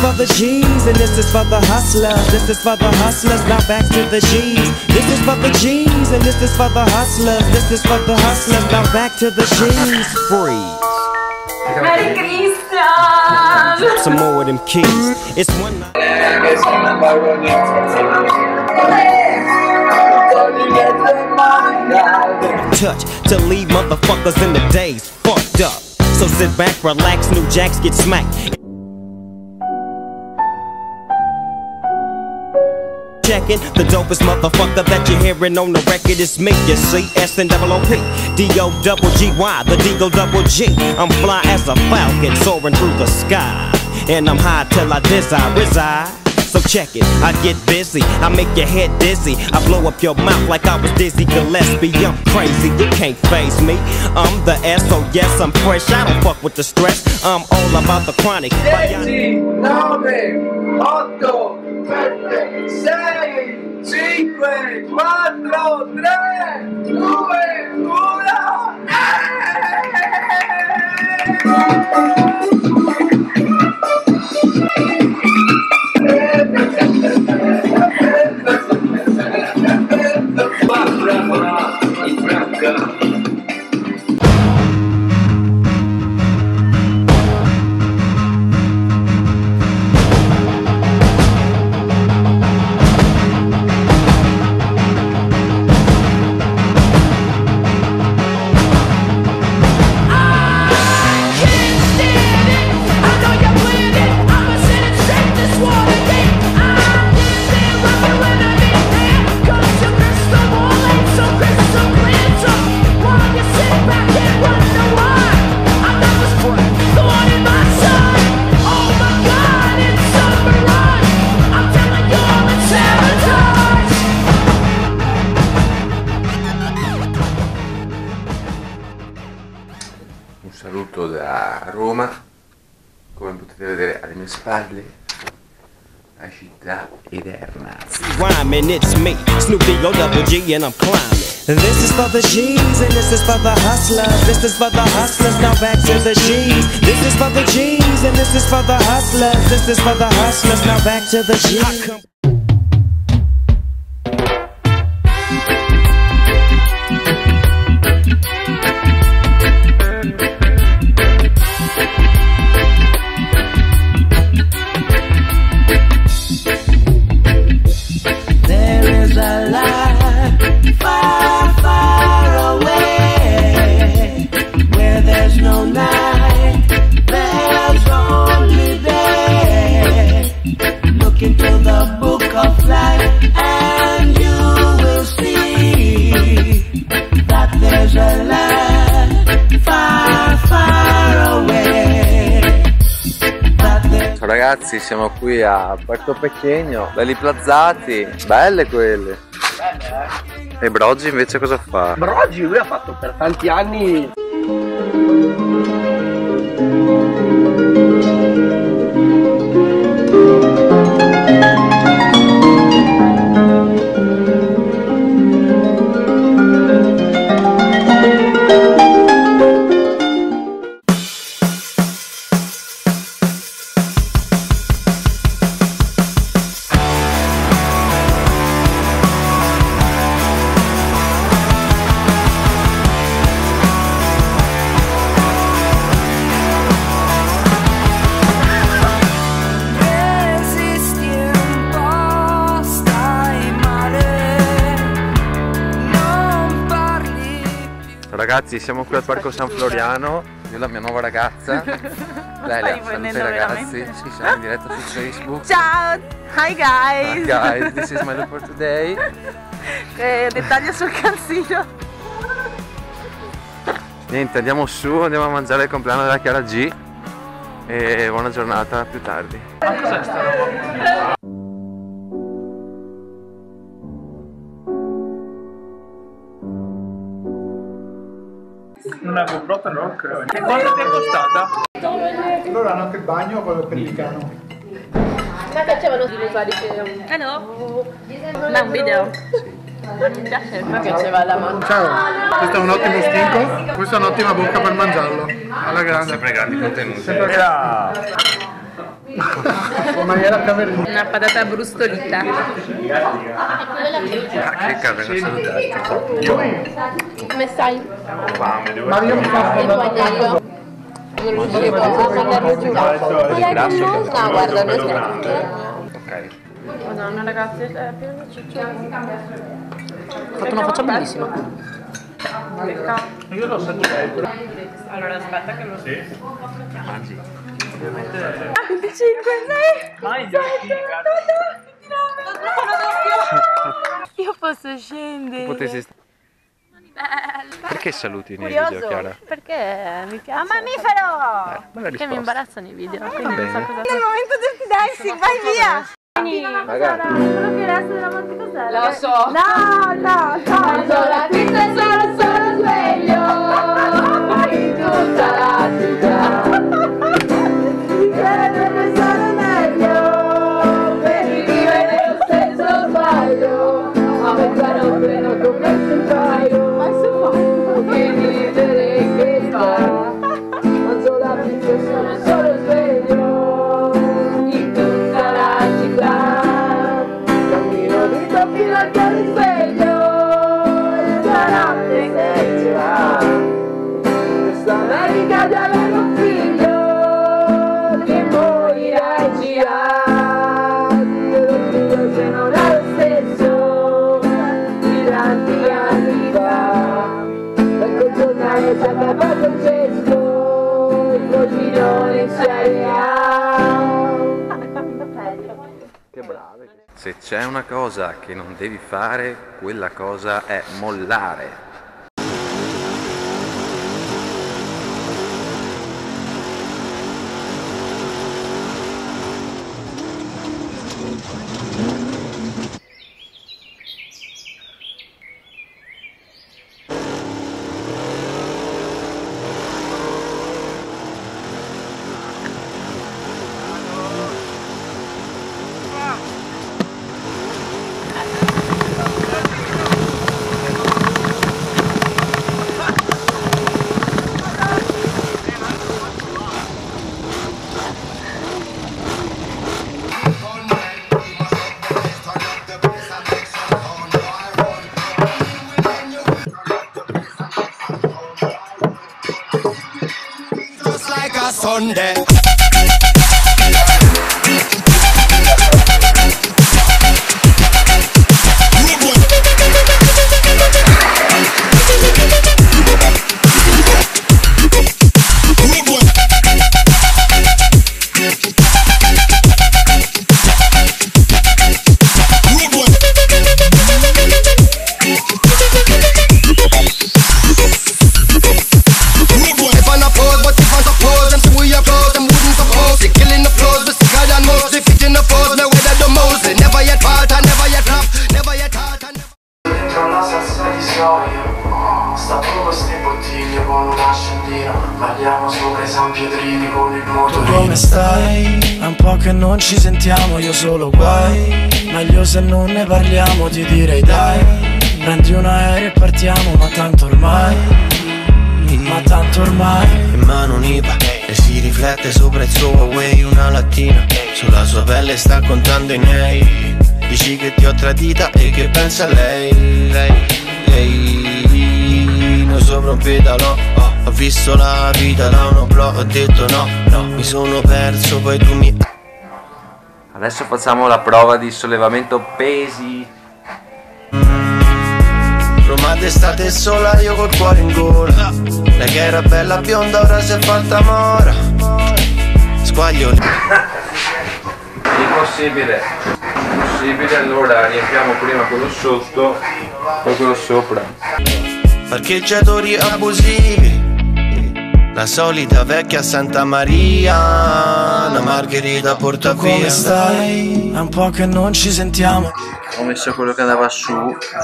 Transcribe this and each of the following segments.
for the G's and this is for the hustlers. This is for the hustlers. Now back to the G's. This is for the G's and this is for the hustlers. This is for the hustlers. Now back to the G's. Freeze. Merry Christmas! Some more of them keys. It's one night. touch to leave motherfuckers in the days fucked up. So sit back, relax, new jacks get smacked. Checking the dopest motherfucker that you're hearing on the record is me. You see, S and double O P, D O double G Y, the Deagle double G. I'm fly as a falcon soaring through the sky, and I'm high till I desire reside. So check it, I get busy, I make your head dizzy, I blow up your mouth like I was Dizzy Gillespie. I'm crazy, you can't face me. I'm the S, so yes, I'm fresh. I don't fuck with the stress. I'm all about the chronic. 10, 9, 8, 7, 6, 5, 4, 3, spalle, la città eterna. Rhyming, it's me, Snoop D-O double G, and I'm climbing. This is for the G's and this is for the hustlers. This is for the hustlers. Now back to the G's. This is for the G's and this is for the hustlers. This is for the hustlers. Now back to the G's. Ragazzi, siamo qui a Puerto Pechegno, belli plazzati, belle quelle. E Broggi invece cosa fa? Broggi lui ha fatto per tanti anni Ragazzi, siamo qui al Parco San Floriano, io e la mia nuova ragazza. Lelia, saluta i ragazzi. Sì, siamo in diretta su Facebook. Ciao! Hi Hi guys! guys, this is my look for today. Eh, dettaglio sul calzino. Niente, andiamo su, andiamo a mangiare il compleanno della Chiara G. E buona giornata, a più tardi. una GoPro per rock. Che cosa ti è costata? Loro hanno anche il bagno con il pellicano. Ma facevano dinosauri che... Eh no? Ma un video? Non mi piace. Ma piaceva la mano. Ciao, questo è un ottimo stinco, questa è un'ottima bocca per mangiarlo. Alla grande. Sempre grandi contenuti. Sempre in maniera cavernosa. Una patata brustolita. Ah, che cavolo, salutarti. Come stai? Ma abbiamo fatto E poi Nello? Non riuscivo a mandarlo giù. Vuoi anche il mouse? No, guarda, non Ok. Madonna ragazzi, è pieno. Ho fatto una faccia bellissima. Io lo so di Allora aspetta che lo Mangi. 25, 6, Mai gli occhi, Io posso scendere. Potessi... Perché saluti nei Curioso. video, Chiara? Perché mi piace. mammifero! Bella Perché mi imbarazzano i video. Bene. non so cosa. Nel momento del dancing, vai via! Magari. Quello che resta della Monte cos'è? Lo so. No, no, Quando la pizza solo Se c'è una cosa che non devi fare, quella cosa è mollare. Sunday. San Pietrini con il motorino. Come stai? È un po' che non ci sentiamo, io solo guai. Meglio se non ne parliamo, ti direi dai. Prendi un aereo e partiamo, ma tanto ormai. Ma tanto ormai. In mano un'IPA e si riflette sopra il suo Huawei una lattina. Sulla sua pelle sta contando i nei dici che ti ho tradita e che pensa a lei. Lei ehi noi sopra un pedalo oh, ho visto la vita da uno blog ho detto no no mi sono perso poi tu mi Adesso facciamo la prova di sollevamento pesi. Roma d'estate sola io col cuore in gola Lei che era bella bionda ora si è fatta mora Squaglio Impossibile. Impossibile, allora riempiamo prima quello sotto, poi quello sopra. Parcheggiatori abusivi La solita vecchia Santa Maria Una margherita porta Come via stai? È un po' che non ci sentiamo Ho messo quello che andava su,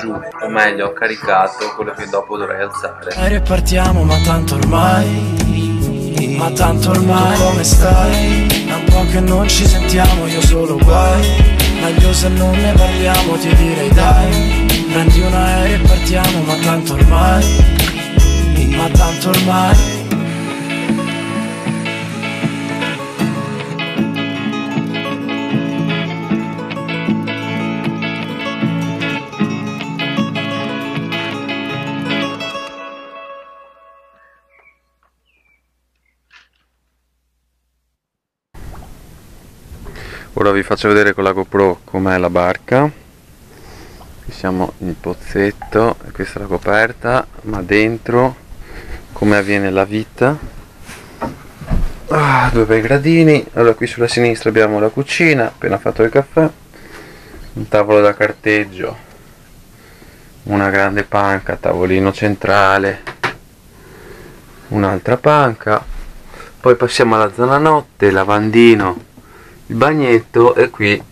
giù, o meglio, ho caricato quello che dopo dovrei alzare. E partiamo, ma tanto ormai Ma tanto ormai Come stai? È un po' che non ci sentiamo, io solo guai Meglio se non ne parliamo, ti direi dai Prendi un aereo e partiamo ma tanto ormai Ma tanto ormai. Ora vi faccio vedere con la GoPro com'è la barca. Siamo in pozzetto questa è la coperta, ma dentro come avviene la vita. Ah, due bei gradini. Allora qui sulla sinistra abbiamo la cucina, appena fatto il caffè, un tavolo da carteggio, una grande panca, tavolino centrale, un'altra panca. Poi passiamo alla zona notte, lavandino, il bagnetto e qui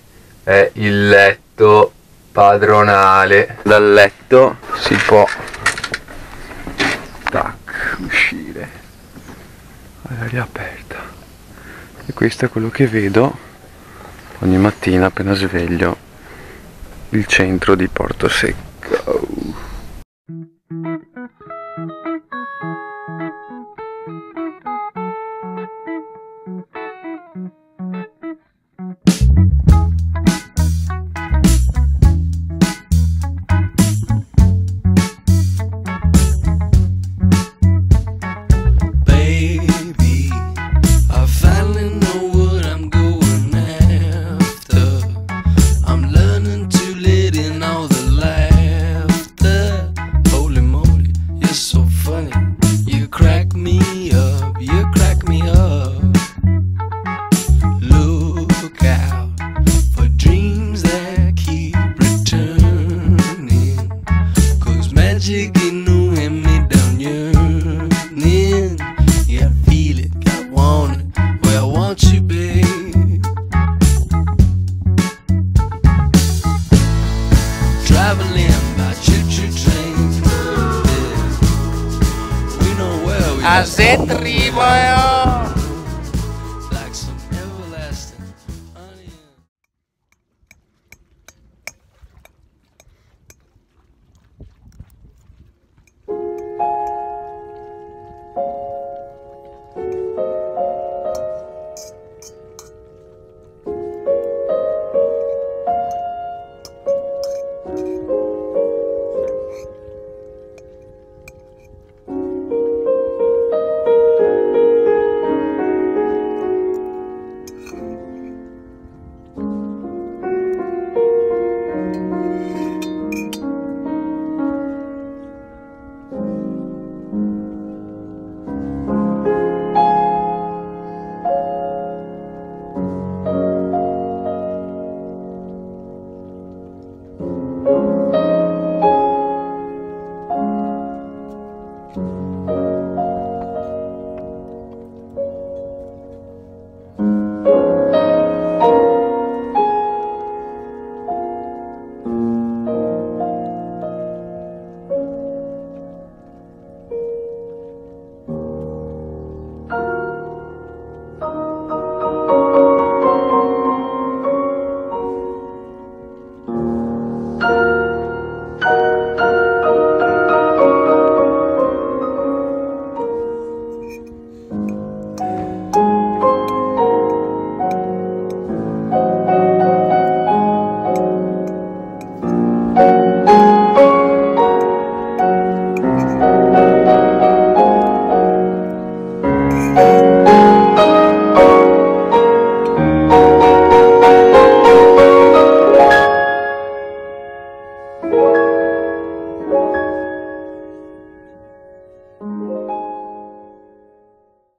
è il letto padronale. Dal letto si può tac, uscire all'aria aperta. E questo è quello che vedo ogni mattina appena sveglio il centro di Porto Secco. Petri! Like some everlasting onion.